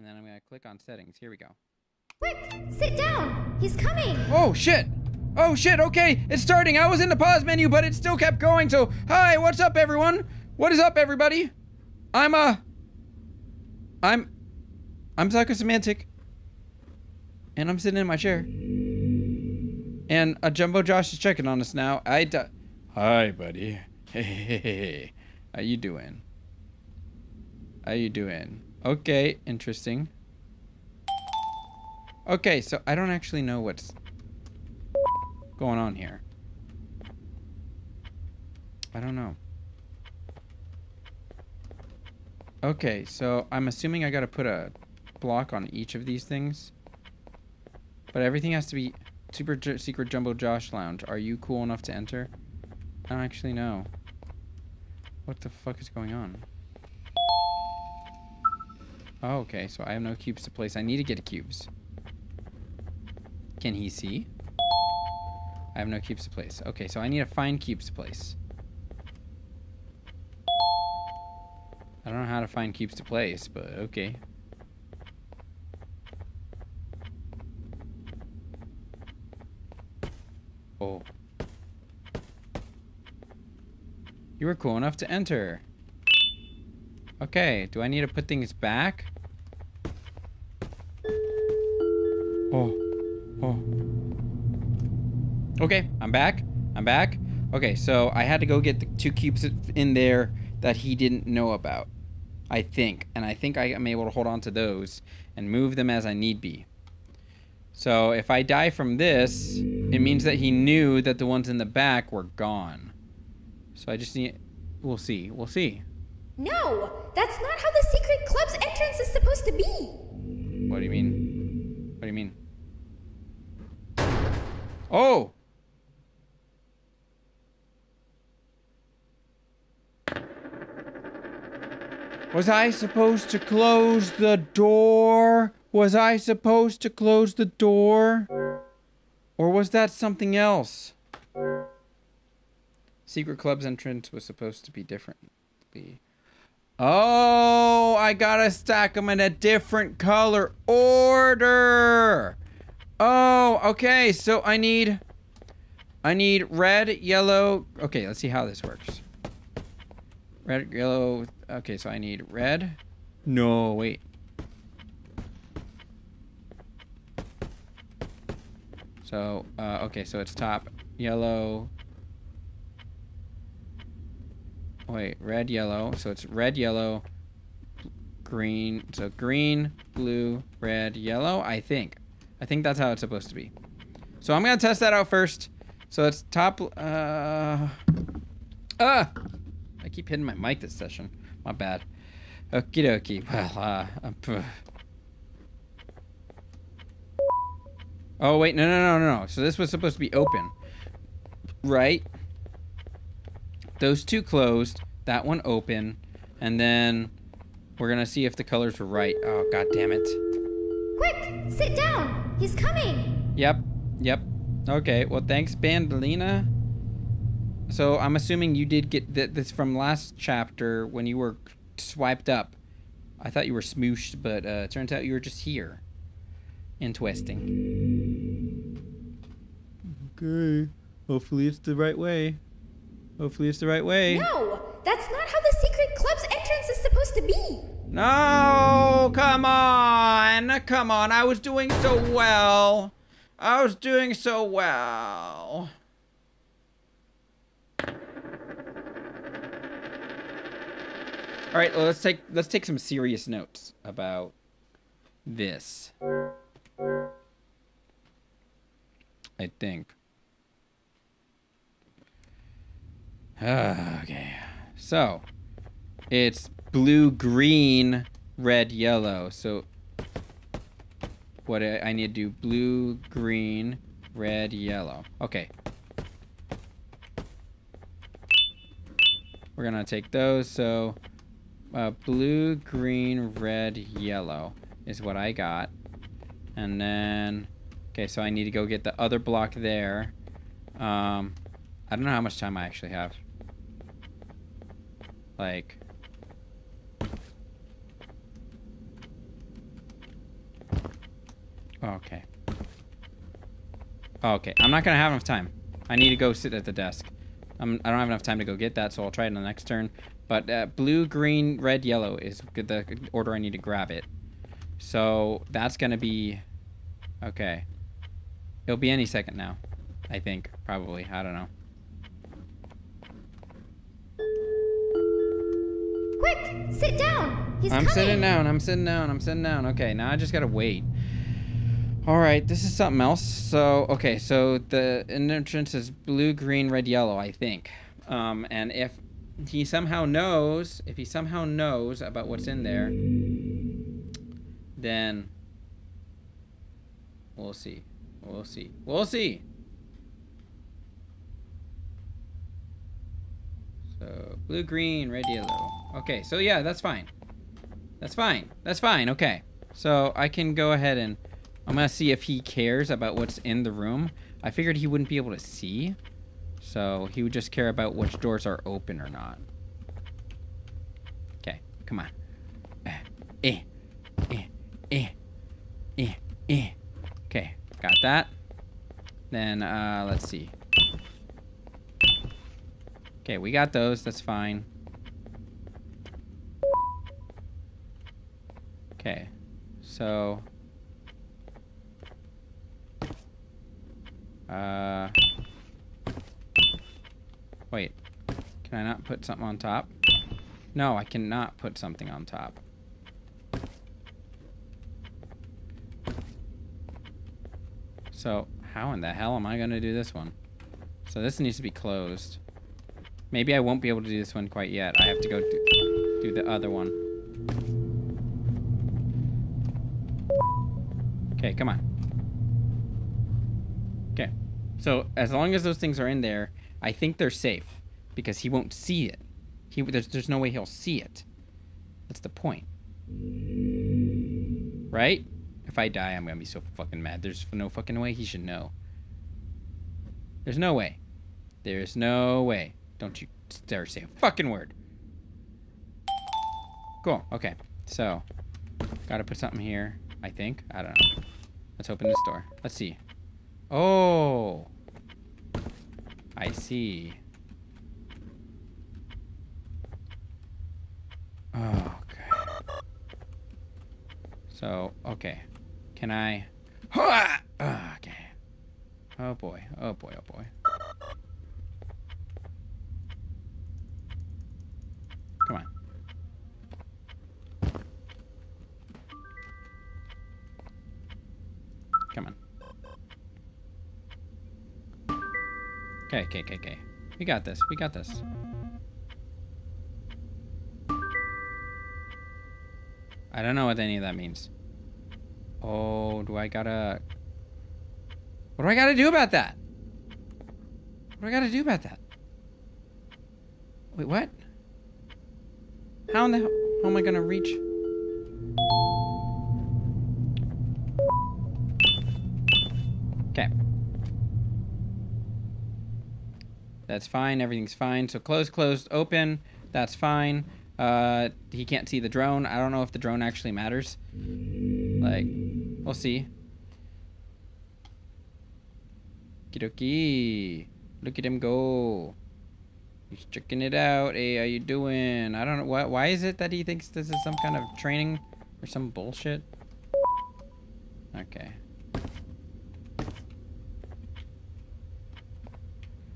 And then I'm going to click on settings. Here we go. Quick, sit down. He's coming. Oh, shit. Oh, shit. Okay, it's starting. I was in the pause menu, but it still kept going. So, hi, what's up, everyone? What is up, everybody? I'm, uh... I'm... I'm Psychosemantic. And I'm sitting in my chair. And a Jumbo Josh is checking on us now. I d- Hi, buddy. Hey, hey, hey, hey. How you doing? How you doing? Okay, interesting. Okay, so I don't actually know what's going on here. I don't know. Okay, so I'm assuming I gotta put a block on each of these things. But everything has to be Super J Secret Jumbo Josh Lounge. Are you cool enough to enter? I don't actually know. What the fuck is going on? Oh, okay, so I have no cubes to place. I need to get a cubes. Can he see? I have no cubes to place. Okay, so I need to find cubes to place. I don't know how to find cubes to place, but okay. Oh. You were cool enough to enter. Okay, do I need to put things back? Okay, I'm back. I'm back. Okay, so I had to go get the two cubes in there that he didn't know about. I think. And I think I am able to hold on to those and move them as I need be. So if I die from this, it means that he knew that the ones in the back were gone. So I just need... We'll see. We'll see. No, that's not how the secret club's entrance is supposed to be. What do you mean? What do you mean? Oh! Was I supposed to close the door? Was I supposed to close the door? Or was that something else? Secret Club's entrance was supposed to be differently. Oh, I gotta stack them in a different color order. Oh, okay. So I need, I need red, yellow. Okay, let's see how this works. Red, yellow. Okay, so I need red. No, wait. So, uh, okay, so it's top yellow. Wait, red, yellow. So it's red, yellow, green. So green, blue, red, yellow, I think. I think that's how it's supposed to be. So I'm going to test that out first. So it's top, uh, ah! I keep hitting my mic this session. My bad. Okie dokie. Well, uh, Oh, wait, no, no, no, no, no. So this was supposed to be open. Right? Those two closed. That one open. And then we're going to see if the colors were right. Oh, god damn it. Quick, sit down. He's coming. Yep, yep. Okay, well, thanks, Banbaleena. So I'm assuming you did get th this from last chapter when you were swiped up. I thought you were smooshed, but uh, it turns out you were just here. Interesting. Okay. Hopefully it's the right way. Hopefully it's the right way. No, that's not how the secret club's entrance is supposed to be. No, come on. Come on. I was doing so well. I was doing so well. All right, well, let's take let's take some serious notes about this. I think. Ah, okay. So, it's blue, green, red, yellow. So, what I, I need to do, blue, green, red, yellow. Okay. We're going to take those. So, uh, blue, green, red, yellow is what I got. And then, okay, so I need to go get the other block there. Um, I don't know how much time I actually have. Like... Okay. Okay, I'm not gonna have enough time. I need to go sit at the desk. I'm, I don't have enough time to go get that, so I'll try it on the next turn. But uh, blue, green, red, yellow is the order I need to grab it. So that's gonna be... Okay. It'll be any second now. I think. Probably. I don't know. Quick, sit down. He's I'm coming. sitting down. I'm sitting down. I'm sitting down. Okay, now I just gotta wait. All right, this is something else. So, okay, so the entrance is blue, green, red, yellow, I think. Um, and if he somehow knows, if he somehow knows about what's in there, then we'll see. We'll see. We'll see. So, blue, green, red, yellow. Okay, so yeah, that's fine. That's fine. That's fine. Okay. So, I can go ahead and I'm to see if he cares about what's in the room. I figured he wouldn't be able to see. So, he would just care about which doors are open or not. Okay, come on. Eh, eh, eh, eh, eh, eh. Okay, got that. Then, uh, let's see. Okay, we got those. That's fine. Okay, so... Uh... Wait. Can I not put something on top? No, I cannot put something on top. So, how in the hell am I going to do this one? So this needs to be closed. Maybe I won't be able to do this one quite yet. I have to go do, do the other one. Okay, come on. Okay. So, as long as those things are in there, I think they're safe. Because he won't see it. He There's, there's no way he'll see it. That's the point. Right? If I die, I'm gonna be so fucking mad. There's no fucking way he should know. There's no way. There's no way. Don't you dare say a fucking word. Cool. Okay. So, gotta put something here. I think. I don't know. Let's open this door. Let's see. Oh. I see. Okay. So, okay. Can I... Okay. Oh boy. Oh boy. Oh boy. Okay, okay, okay, okay. We got this. We got this. I don't know what any of that means. Oh, do I gotta... What do I gotta do about that? What do I gotta do about that? Wait, what? How in the hell how am I gonna reach? Okay. That's fine. Everything's fine. So close, closed, open. That's fine. Uh, he can't see the drone. I don't know if the drone actually matters. Like, we'll see. Kidoki. Look at him go. He's checking it out. Hey, how you doing? I don't know. Why, why is it that he thinks this is some kind of training or some bullshit? Okay.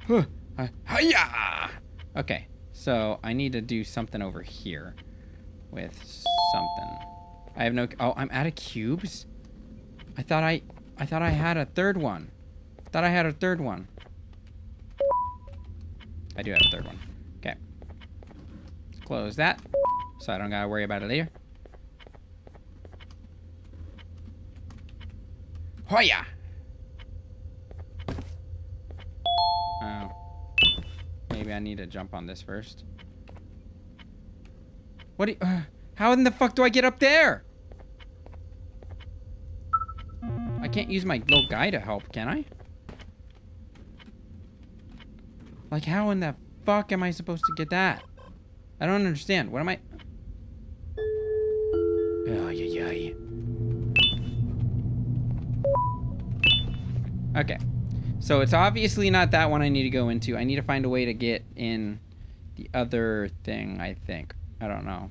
Huh. Hiya! Okay, so I need to do something over here with something. I have no. Oh, I'm out of cubes. I thought I, I thought I had a third one. Thought I had a third one. I do have a third one. Okay. Let's close that, so I don't gotta worry about it later. Hoya! Oh. Maybe I need to jump on this first. What do you, uh, how in the fuck do I get up there? I can't use my little guy to help, can I? Like, how in the fuck am I supposed to get that? I don't understand. What am I... Oh, yeah, yeah. Okay. So it's obviously not that one I need to go into. I need to find a way to get in the other thing, I think. I don't know.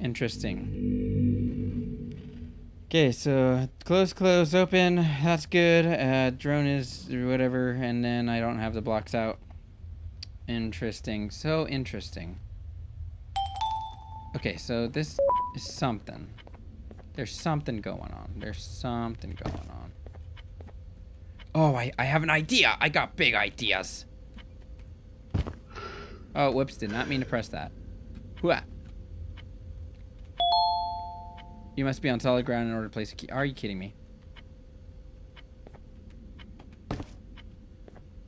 Interesting. Okay, so close, close, open. That's good. Uh, drone is whatever, and then I don't have the blocks out. Interesting. So interesting. Okay, so this is something. There's something going on. There's something going on. Oh, I, I have an idea. I got big ideas. Oh, whoops. Did not mean to press that. Whoa. You must be on solid ground in order to place a key. Are you kidding me?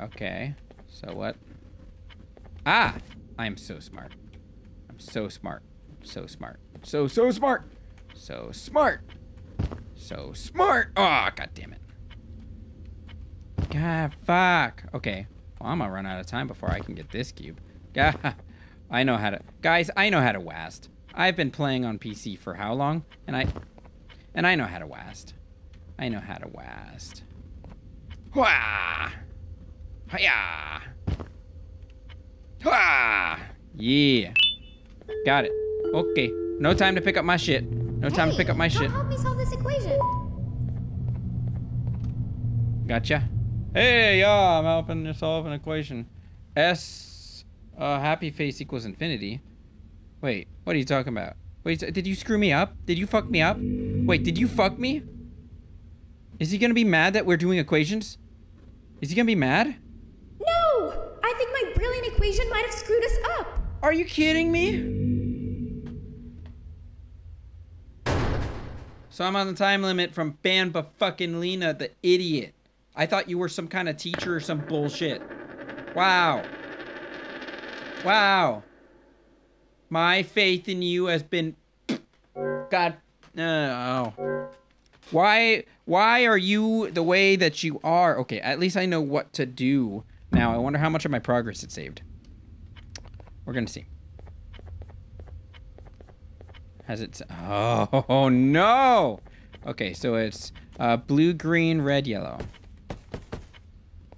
Okay. So what? Ah! I am so smart. I'm so smart. So smart. So, so smart. So smart. So smart. Oh, god damn it. God, fuck. Okay. Well, I'm gonna run out of time before I can get this cube. God, I know how to... Guys, I know how to WASD. I've been playing on PC for how long? And I... And I know how to WASD. I know how to WASD. Wah! Hiya! Wah! Yeah. Got it. Okay. No time to pick up my shit. No time to pick up my shit. help me solve this equation. Gotcha. Hey, yeah, I'm helping you solve an equation. S, uh, happy face equals infinity. Wait, what are you talking about? Wait, did you screw me up? Did you fuck me up? Wait, did you fuck me? Is he gonna be mad that we're doing equations? Is he gonna be mad? No! I think my brilliant equation might have screwed us up. Are you kidding me? So I'm on the time limit from Ban fucking Lena, the idiot. I thought you were some kind of teacher or some bullshit. Wow. Wow. My faith in you has been God uh, oh. Why why are you the way that you are? Okay, at least I know what to do. Now, I wonder how much of my progress it saved. We're to see. Has it Oh, oh no. Okay, so it's uh, blue, green, red, yellow.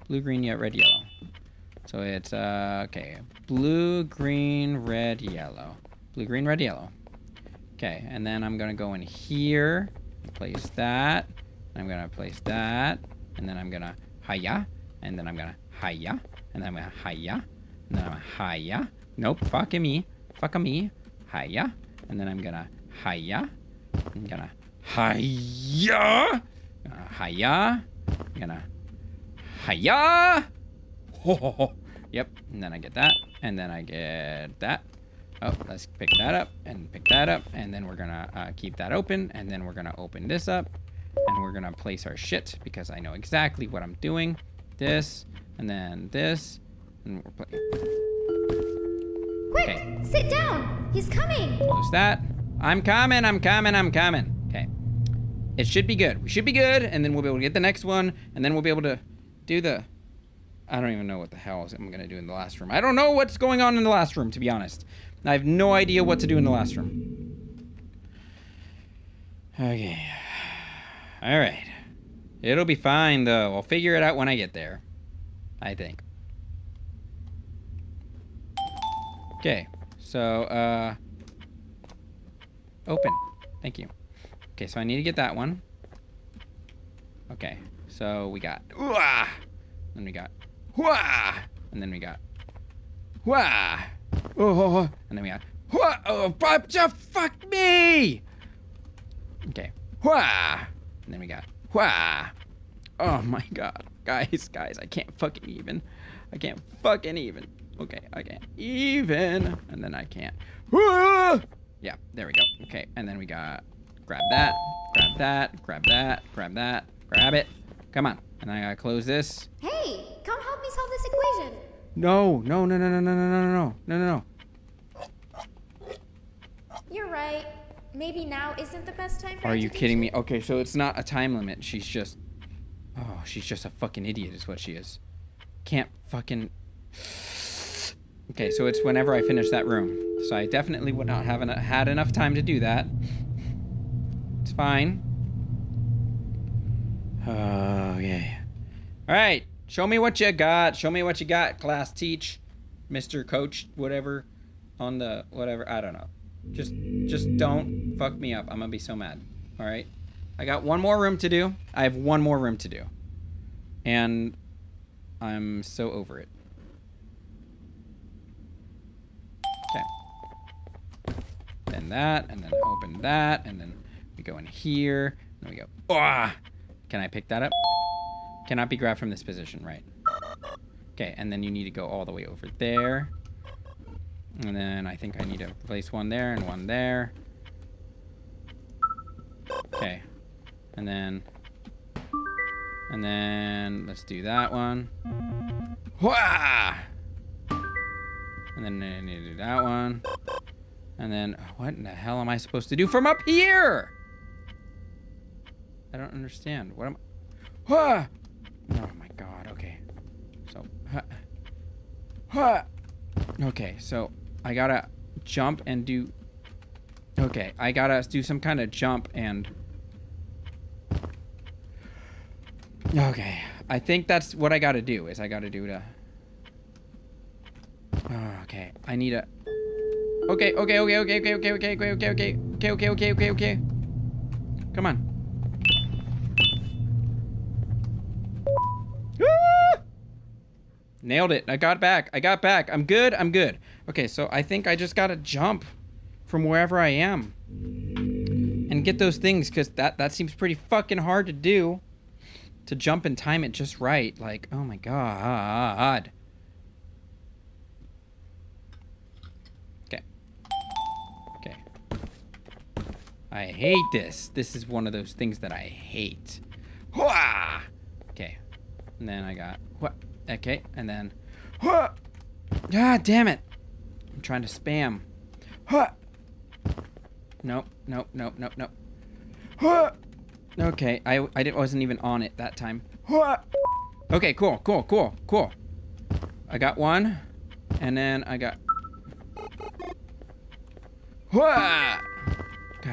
Blue, green, yeah, red, yellow. So it's, uh, okay. Blue, green, red, yellow. Blue, green, red, yellow. Okay, and then I'm gonna go in here, place that. I'm gonna place that, and then I'm gonna hiya, and then I'm gonna hiya, and then I'm gonna hiya, and then I'm gonna hiya. Nope, fuck me, fuck me, hiya, and then I'm gonna hiya. I'm gonna hiya, hiya, I'm gonna hiya. Ho, ho, ho. Yep, and then I get that, and then I get that. Oh, let's pick that up and pick that up, and then we're gonna uh, keep that open, and then we're gonna open this up, and we're gonna place our shit because I know exactly what I'm doing. This, and then this, and we're playing. Quick, Okay. sit down. He's coming. Close that. I'm coming, I'm coming, I'm coming. Okay. It should be good. We should be good, and then we'll be able to get the next one, and then we'll be able to do the... I don't even know what the hell I'm going to do in the last room. I don't know what's going on in the last room, to be honest. I have no idea what to do in the last room. Okay. Alright. It'll be fine, though. I'll figure it out when I get there. I think. Okay. So, uh... Open. Thank you. Okay, so I need to get that one. Okay. So we got... Ooh-ah! Then we got... Wah! And then we got... Wah! Oh. And then we got... Wah! Oh, fuck me! Okay. Wah! And then we got... Wah! Oh my god. Guys, guys, I can't fucking even. I can't fucking even. Okay, I can't even. And then I can't. Yeah, there we go. Okay, and then we got... Grab that, grab that, grab that, grab that, grab it. Come on. And I gotta close this. Hey, come help me solve this equation. No, no, no, no, no, no, no, no, no, no, no, no. You're right. Maybe now isn't the best time for Are you kidding me? Okay, so it's not a time limit. She's just. Oh, she's just a fucking idiot, is what she is. Can't fucking. Okay, so it's whenever I finish that room. So I definitely would not have en- had enough time to do that. It's fine. Oh, okay. All right. Show me what you got. Show me what you got, class teach, Mr. Coach, whatever, on the whatever. I don't know. Just, just don't fuck me up. I'm gonna be so mad. All right. I got one more room to do. I have one more room to do, and I'm so over it. Okay. Then that, and then open that, and then we go in here, and we go. Ah! Can I pick that up? Cannot be grabbed from this position, right? Okay, and then you need to go all the way over there. And then I think I need to place one there and one there. Okay. And then... And then let's do that one. Wah! And then I need to do that one. And then what in the hell am I supposed to do from up here? I don't understand. What am Wah! Oh my god, okay. So huh. Huh. Okay, so I gotta jump and do Okay, I gotta do some kind of jump and Okay, I think that's what I gotta do, is I gotta do to... Oh, okay, I need a... Okay, okay, okay, okay, okay, okay, okay, okay, okay, okay, okay, okay, okay, okay, okay. Come on. Nailed it. I got back. I got back. I'm good. I'm good. Okay, so I think I just gotta jump from wherever I am and get those things because that that seems pretty fucking hard to do to jump and time it just right. Like, oh my god. I hate this. This is one of those things that I hate. Okay. And then I got what? Okay, and then Hwah! God damn it. I'm trying to spam. Hwah! Nope, nope, nope, nope, nope. Okay, I, I didn't, wasn't even on it that time. Okay, cool, cool, cool, cool. I got one, and then I got... God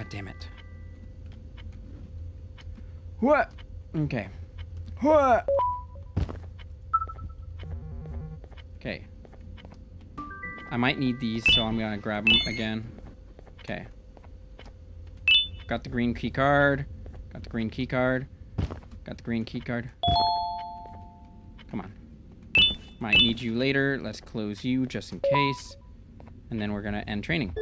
damn it. What? Okay. What? Okay. I might need these, so I'm gonna grab them again. Okay. Got the green key card. Got the green key card. Got the green key card. Come on. Might need you later. Let's close you just in case. And then we're gonna end training.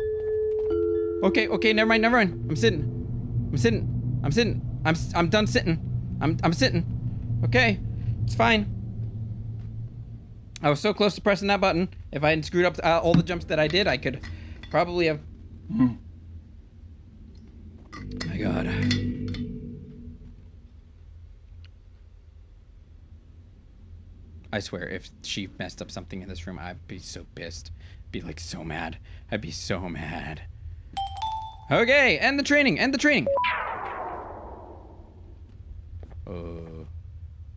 Okay, okay, never mind, never mind. I'm sitting. I'm sitting. I'm sitting. I'm I'm done sitting. I'm I'm sitting. Okay. It's fine. I was so close to pressing that button. If I hadn't screwed up uh, all the jumps that I did, I could probably have... My god. I swear, if she messed up something in this room, I'd be so pissed. Be like so mad. I'd be so mad. Okay, end the training, end the training. Uh,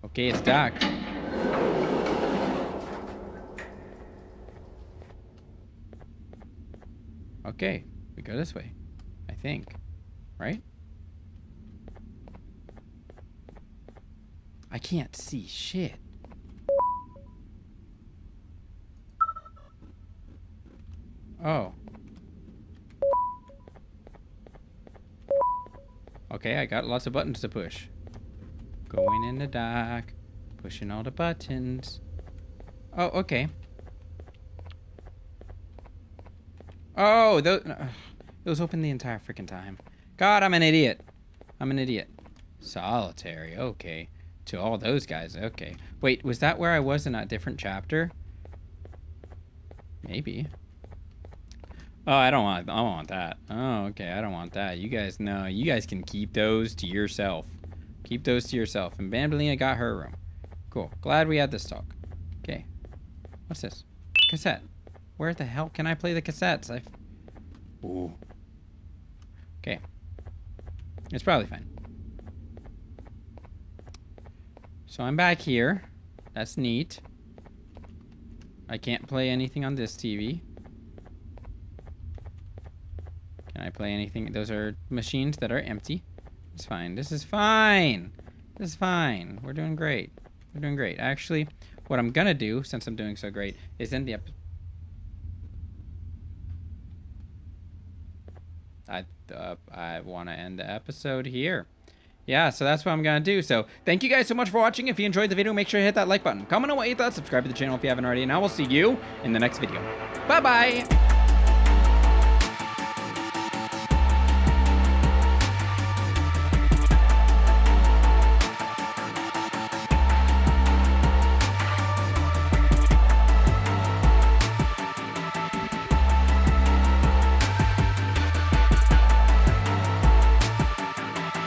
okay, it's dark. Okay, we go this way. I think. Right? I can't see shit. Oh. Okay, I got lots of buttons to push. Going in the dark. Pushing all the buttons. Oh, okay. Oh, those, uh, those open the entire freaking time. God, I'm an idiot. I'm an idiot. Solitary, okay. To all those guys, okay. Wait, was that where I was in a different chapter? Maybe. Oh, I don't want. I don't want that. Oh, okay. I don't want that. You guys know. You guys can keep those to yourself. Keep those to yourself. And Banbaleena got her room. Cool. Glad we had this talk. Okay. What's this? Cassette. Where the hell can I play the cassettes? I've... Ooh. Okay. It's probably fine. So I'm back here. That's neat. I can't play anything on this TV. Can I play anything? Those are machines that are empty. It's fine. This is fine. This is fine. We're doing great. We're doing great. Actually, what I'm gonna do, since I'm doing so great, is end the episode. I uh, I want to end the episode here. Yeah, so that's what I'm gonna do. So thank you guys so much for watching. If you enjoyed the video, make sure to hit that like button. Comment on what you thought, subscribe to the channel if you haven't already, and I will see you in the next video. Bye bye.